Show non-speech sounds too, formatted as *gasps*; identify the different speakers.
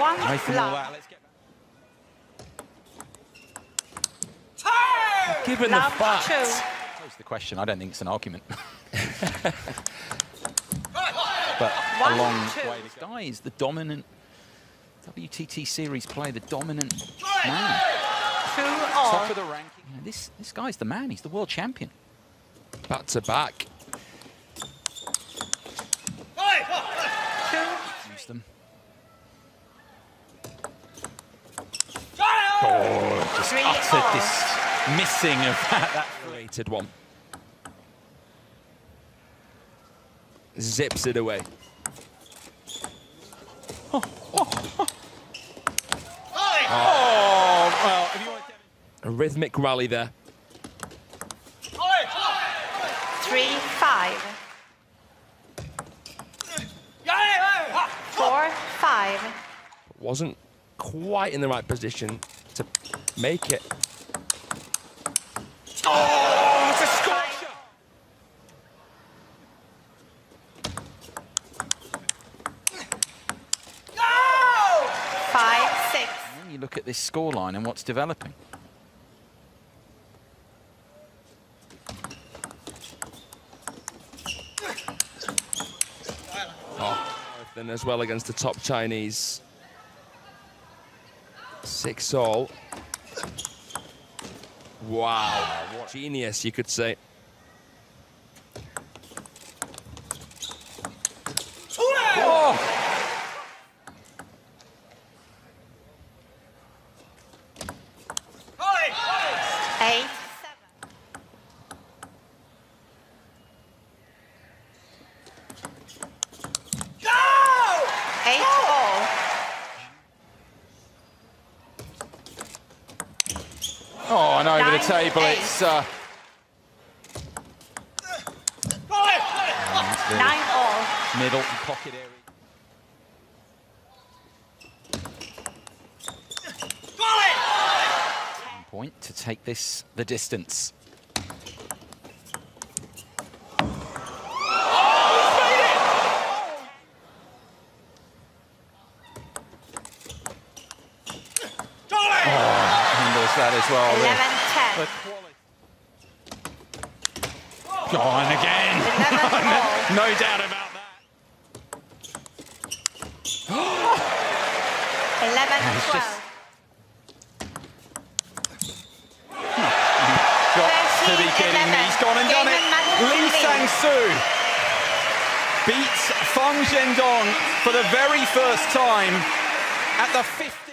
Speaker 1: One
Speaker 2: Away from all
Speaker 1: love.
Speaker 2: that, let's get
Speaker 3: Given
Speaker 1: Love
Speaker 3: the fact
Speaker 1: two.
Speaker 2: Pose the question. I don't think it's an argument. *laughs* but
Speaker 1: One,
Speaker 2: a long
Speaker 1: two.
Speaker 2: way. This guy is the dominant WTT series player, the dominant man.
Speaker 1: Two all.
Speaker 2: Top of the ranking. You know, this this guy's the man. He's the world champion.
Speaker 3: back to back.
Speaker 1: Two.
Speaker 2: Use them.
Speaker 1: Three
Speaker 2: Utter
Speaker 1: all.
Speaker 2: dismissing of *laughs* that. that
Speaker 3: Rated one. Zips it away.
Speaker 2: oh, well, if you want to
Speaker 3: A rhythmic rally there.
Speaker 1: Three, five. Four, five.
Speaker 3: Wasn't quite in the right position to make it.
Speaker 2: Oh, it's a scorcher!
Speaker 1: Five, six.
Speaker 2: When you look at this scoreline and what's developing.
Speaker 3: Oh, then as well against the top Chinese. Six all. Wow. Genius, you could say.
Speaker 1: Eight, seven. Eight all.
Speaker 2: Oh, and over the table,
Speaker 1: eight.
Speaker 2: it's uh,
Speaker 1: Nine all.
Speaker 2: middle and pocket area. Point to take this the distance. Handles that as well. The-
Speaker 1: Eleven, ten.
Speaker 2: the quality. Go again. *laughs* No doubt about that. *gasps*
Speaker 1: Eleven,
Speaker 2: it's
Speaker 1: twelve.
Speaker 2: just- *laughs* Got to be kidding me. He's gone and done it. Lee Sang-soo beats Fan Zhendong for the very first time at the 50.